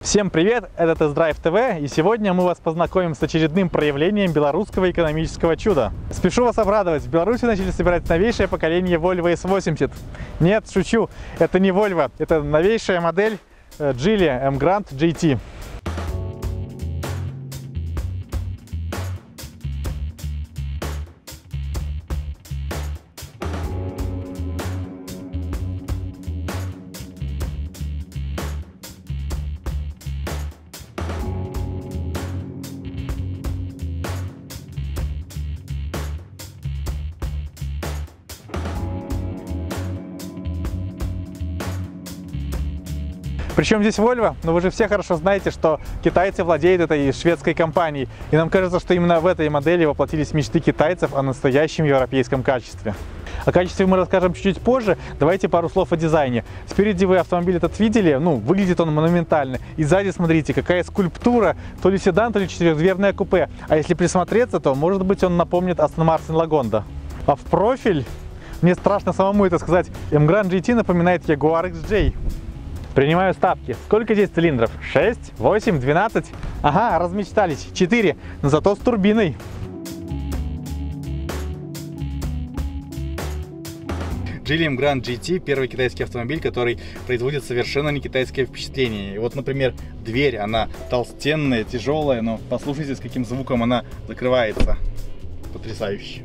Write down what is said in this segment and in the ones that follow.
Всем привет, это Тест-Драйв ТВ, и сегодня мы вас познакомим с очередным проявлением белорусского экономического чуда. Спешу вас обрадовать, в Беларуси начали собирать новейшее поколение Volvo S80. Нет, шучу, это не Volvo, это новейшая модель Geely Emgrand GT. Причем здесь Volvo? Но вы же все хорошо знаете, что китайцы владеют этой шведской компанией. И нам кажется, что именно в этой модели воплотились мечты китайцев о настоящем европейском качестве. О качестве мы расскажем чуть-чуть позже. Давайте пару слов о дизайне. Спереди вы автомобиль этот видели. Ну, выглядит он монументально. И сзади, смотрите, какая скульптура. То ли седан, то ли четырехдверное купе. А если присмотреться, то, может быть, он напомнит Aston Martin Lagonda. А в профиль, мне страшно самому это сказать, M Grand GT напоминает Jaguar XJ. Принимаю ставки. Сколько здесь цилиндров? 6, 8, 12? Ага, размечтались. 4, но зато с турбиной. Geely Grand GT – первый китайский автомобиль, который производит совершенно не китайское впечатление. И вот, например, дверь, она толстенная, тяжелая, но послушайте, с каким звуком она закрывается. Потрясающе.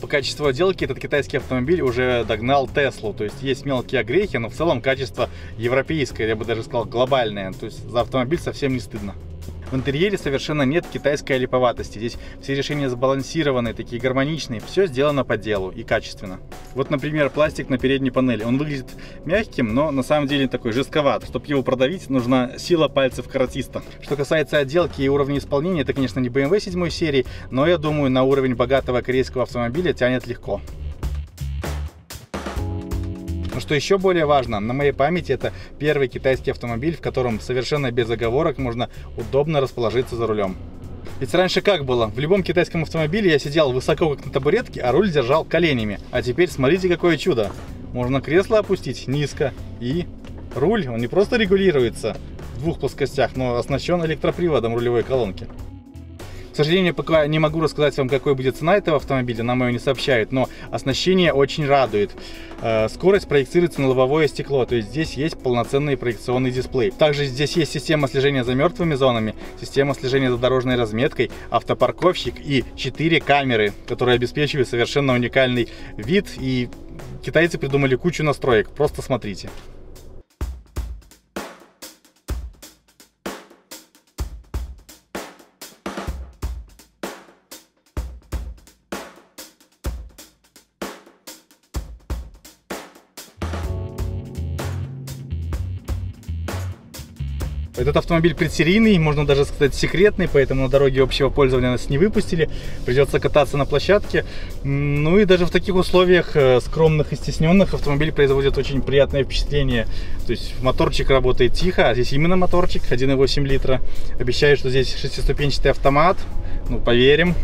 По качеству отделки этот китайский автомобиль уже догнал Теслу. То есть есть мелкие огрехи, но в целом качество европейское, я бы даже сказал глобальное. То есть за автомобиль совсем не стыдно. В интерьере совершенно нет китайской липоватости. Здесь все решения сбалансированные, такие гармоничные. Все сделано по делу и качественно. Вот, например, пластик на передней панели. Он выглядит мягким, но на самом деле такой жестковат. Чтобы его продавить, нужна сила пальцев каратиста. Что касается отделки и уровня исполнения, это, конечно, не BMW 7 серии, но я думаю, на уровень богатого корейского автомобиля тянет легко. Но что еще более важно, на моей памяти это первый китайский автомобиль, в котором совершенно без оговорок можно удобно расположиться за рулем. Ведь раньше как было? В любом китайском автомобиле я сидел высоко как на табуретке, а руль держал коленями. А теперь смотрите какое чудо. Можно кресло опустить низко и руль, он не просто регулируется в двух плоскостях, но оснащен электроприводом рулевой колонки. К сожалению, пока не могу рассказать вам, какой будет цена этого автомобиля, нам ее не сообщают, но оснащение очень радует. Э, скорость проецируется на лобовое стекло, то есть здесь есть полноценный проекционный дисплей. Также здесь есть система слежения за мертвыми зонами, система слежения за дорожной разметкой, автопарковщик и 4 камеры, которые обеспечивают совершенно уникальный вид и китайцы придумали кучу настроек, просто смотрите. Этот автомобиль предсерийный, можно даже сказать секретный, поэтому на дороге общего пользования нас не выпустили. Придется кататься на площадке. Ну и даже в таких условиях э, скромных и стесненных автомобиль производит очень приятное впечатление. То есть моторчик работает тихо, а здесь именно моторчик 1,8 литра. Обещают, что здесь шестиступенчатый автомат. Ну, поверим.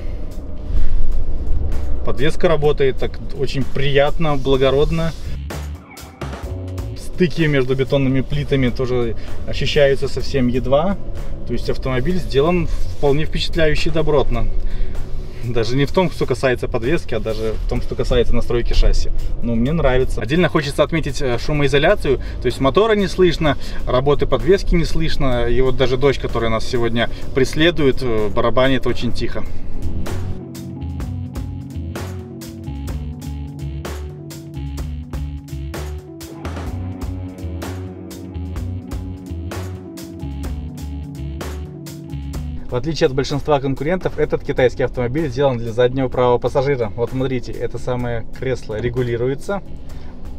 Подвеска работает так очень приятно, благородно стыки между бетонными плитами тоже ощущаются совсем едва. То есть автомобиль сделан вполне впечатляюще добротно. Даже не в том, что касается подвески, а даже в том, что касается настройки шасси. Ну, мне нравится. Отдельно хочется отметить э, шумоизоляцию. То есть мотора не слышно, работы подвески не слышно. И вот даже дождь, которая нас сегодня преследует, э, барабанит очень тихо. В отличие от большинства конкурентов, этот китайский автомобиль сделан для заднего правого пассажира. Вот смотрите, это самое кресло регулируется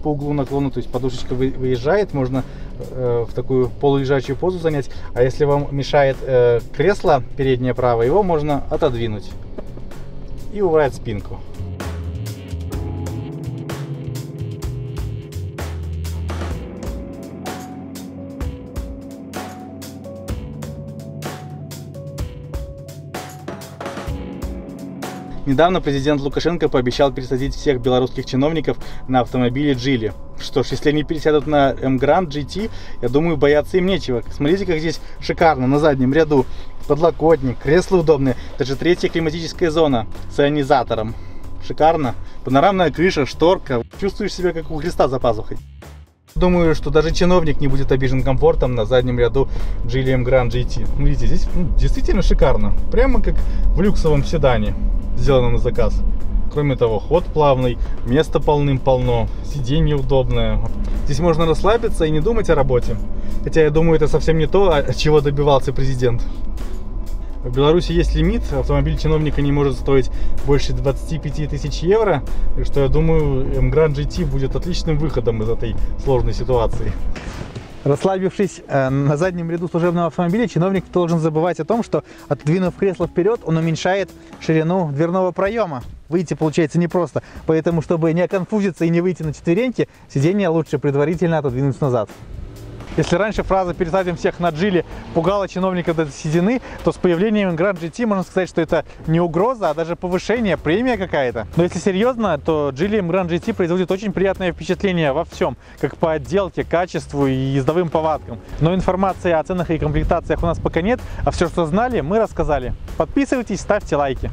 по углу наклона, то есть подушечка выезжает, можно э, в такую полулежачую позу занять. А если вам мешает э, кресло переднее правое, его можно отодвинуть и убрать спинку. Недавно президент Лукашенко пообещал пересадить всех белорусских чиновников на автомобили Джили. Что ж, если они пересядут на Grand GT, я думаю, бояться им нечего. Смотрите, как здесь шикарно на заднем ряду. Подлокотник, кресло удобное. Даже третья климатическая зона с ионизатором. Шикарно. Панорамная крыша, шторка. Чувствуешь себя как у Христа за пазухой. Думаю, что даже чиновник не будет обижен комфортом на заднем ряду GLM Grand GT. Ну, видите, здесь ну, действительно шикарно. Прямо как в люксовом седане, сделанном на заказ. Кроме того, ход плавный, места полным-полно, сиденье удобное. Здесь можно расслабиться и не думать о работе. Хотя я думаю, это совсем не то, от чего добивался президент. В Беларуси есть лимит, автомобиль чиновника не может стоить больше 25 тысяч евро, что я думаю, M-Grand GT будет отличным выходом из этой сложной ситуации. Расслабившись э, на заднем ряду служебного автомобиля, чиновник должен забывать о том, что отодвинув кресло вперед, он уменьшает ширину дверного проема. Выйти получается непросто, поэтому, чтобы не оконфузиться и не выйти на четвереньки, сиденье лучше предварительно отодвинуть назад. Если раньше фраза «пересадим всех на Джили» пугала чиновников до седины, то с появлением Grand GT можно сказать, что это не угроза, а даже повышение, премия какая-то. Но если серьезно, то Geely Grand GT производит очень приятное впечатление во всем, как по отделке, качеству и ездовым повадкам. Но информации о ценах и комплектациях у нас пока нет, а все, что знали, мы рассказали. Подписывайтесь, ставьте лайки.